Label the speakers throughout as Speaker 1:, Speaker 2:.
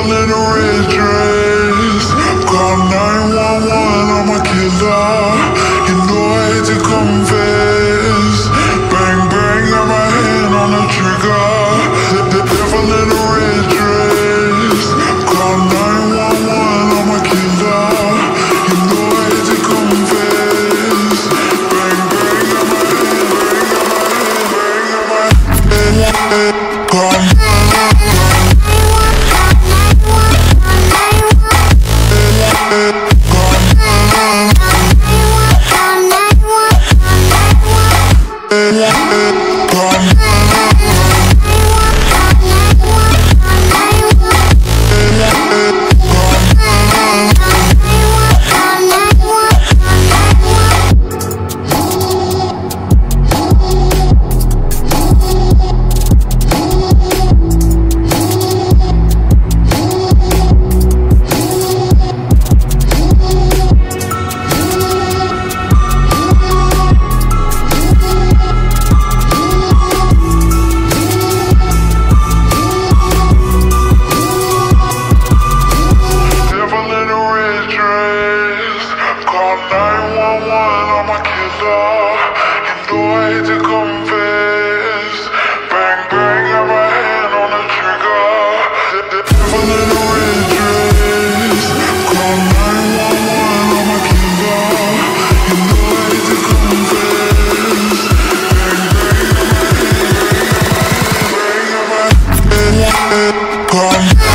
Speaker 1: girl in red dress. Call 911, I'm a killer. Yeah. together. I hate to confess. Bang bang, got my hand on the trigger. The in red dress. Call 911 on my I hate to confess. Bang bang, got my hand. Call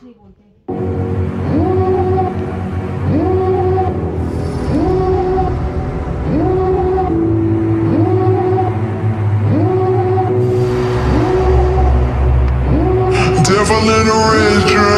Speaker 1: कुछ नहीं devil in a red dress.